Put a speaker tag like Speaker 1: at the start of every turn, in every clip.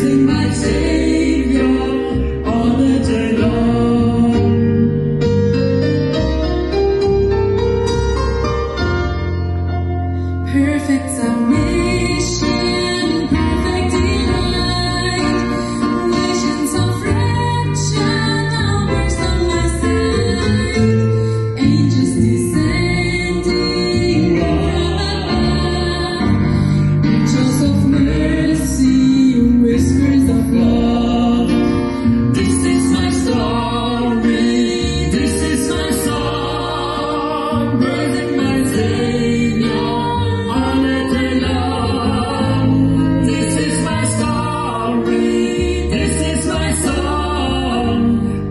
Speaker 1: dizem mais.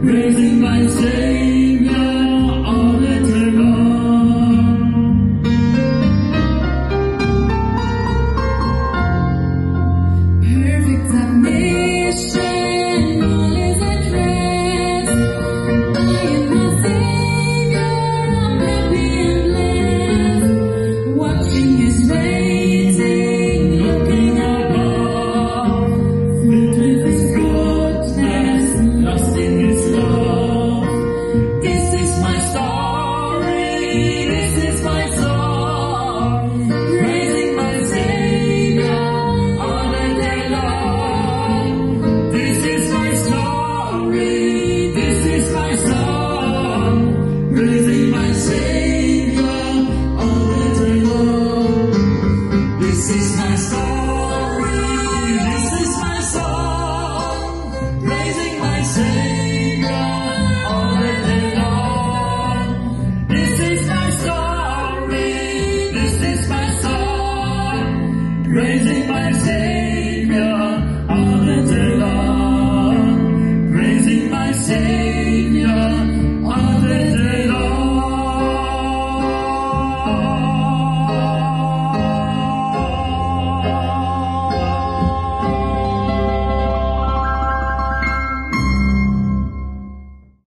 Speaker 1: Praising my Savior